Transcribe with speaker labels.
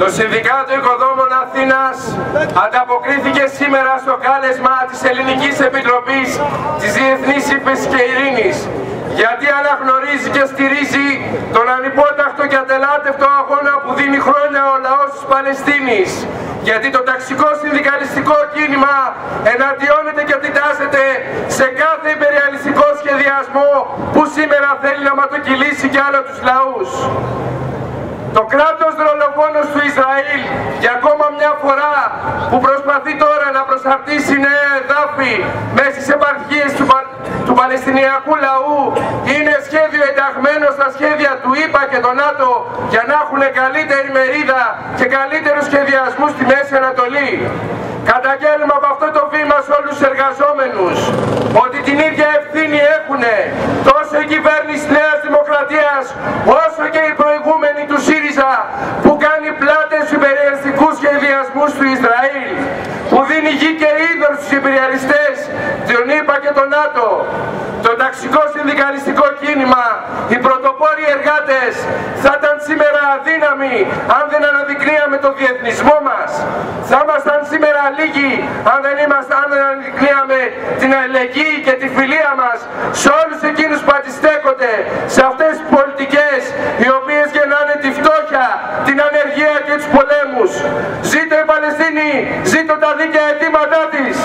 Speaker 1: Το Συνδικάτο Οικοδόμων Αθήνας ανταποκρίθηκε σήμερα στο κάλεσμα της Ελληνικής Επιτροπής της Διεθνής Ήπης και Ειρήνης γιατί αναγνωρίζει και στηρίζει τον ανυπόταχτο και ατελάτευτο αγώνα που δίνει χρόνια ο λαός της Παλαιστίνης. Γιατί το ταξικό συνδικαλιστικό κίνημα εναντιώνεται και αντιτάσσεται σε κάθε υπεριαλιστικό σχεδιασμό που σήμερα θέλει να ματοκυλήσει κι άλλο τους λαούς. Το κράτος δρολοφόνος του Ισραήλ για ακόμα μια φορά που προσπαθεί τώρα να προσαρτήσει νέα εδάφη μέσα στις επαρχίες του, του Παλαιστινιακού λαού είναι σχέδιο ενταγμένο στα σχέδια του ΙΠΑ και των ΝΑΤΟ για να έχουν καλύτερη μερίδα και καλύτερους σχεδιασμούς στη Μέση Ανατολή. Καταγγέλνουμε από αυτό το βήμα σε όλους τους εργαζόμενους ότι την ίδια ευθύνη έχουν τόσο η κυβέρνηση Νέας Δημοκρατίας όσο και οι προηγούμενοι του ΣΥΡΙΖΑ που κάνει πλάτες στους υπεριαλιστικούς σχεδιασμούς του Ισραήλ που δίνει γη και είδος στους υπεριαλιστές τον ΗΠΑ και τον ΝΑΤΟ το ταξικό συνδικαλιστικό κίνημα οι πρωτοπόροι εργάτες θα ήταν σήμερα αδύναμοι αν δεν αναδεικνύαμε το διεθνισμό μας. Θα ήμασταν σήμερα λίγοι αν δεν, είμαστε, αν δεν αναδεικνύαμε την αλληλεγγύη και τη φιλία μας σε όλους εκείνους ευθύνη, ζήτω τα δίκαια αιτήματά της.